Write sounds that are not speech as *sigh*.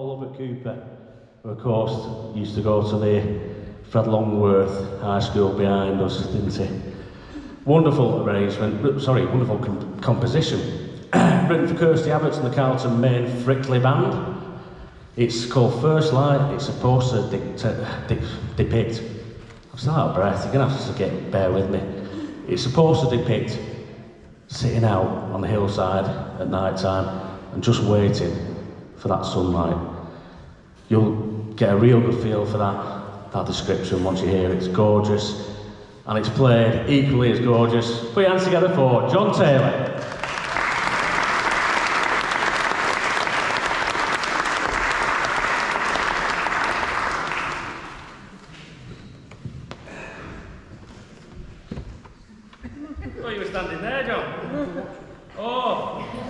Oliver Cooper, who of course used to go to the Fred Longworth High School behind us, didn't he? Wonderful arrangement, sorry, wonderful com- composition. *clears throat* Written for Kirsty Abbotts and the Carlton Main Frickley Band. It's called First Light. It's supposed to depict. I'm still out of breath. You're gonna have to get bear with me. It's supposed to depict sitting out on the hillside at night time and just waiting for that sunlight. You'll get a real good feel for that, that description once you hear it. It's gorgeous. And it's played equally as gorgeous. Put your hands together for John Taylor. Oh, you were standing there, John. Oh.